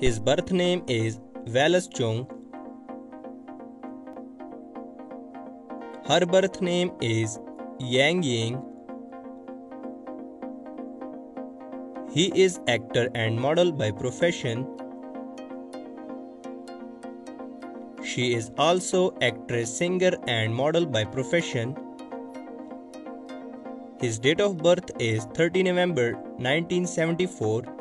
His birth name is Wallace Chung. Her birth name is Yang Ying. He is actor and model by profession. She is also actress, singer and model by profession. His date of birth is 30 November 1974.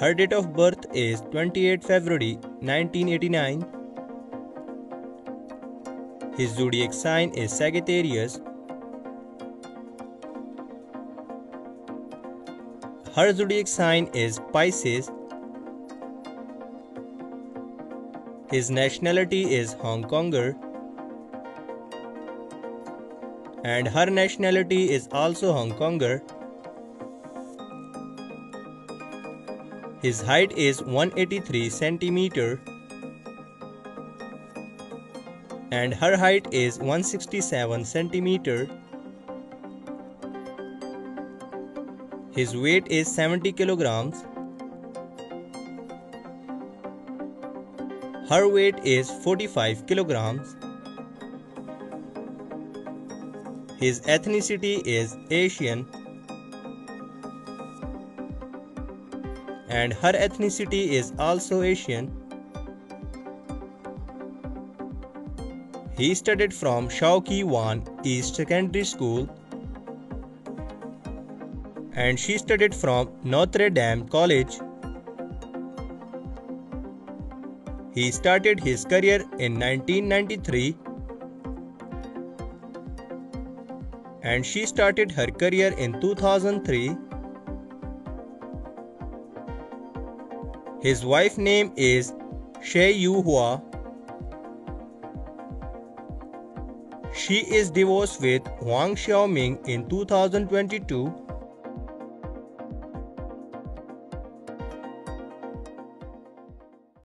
Her date of birth is 28 February 1989. His zodiac sign is Sagittarius. Her zodiac sign is Pisces. His nationality is Hong Konger. And her nationality is also Hong Konger. His height is 183 centimeter and her height is 167 centimeter. His weight is 70 kilograms. Her weight is 45 kilograms. His ethnicity is Asian. And her ethnicity is also Asian. He studied from Shau Kei Wan East Secondary School and she studied from Notre Dame College. He started his career in 1993 and she started her career in 2003. His wife name is Shei Yu Hua. She is divorced with Huang Xiaoming in 2022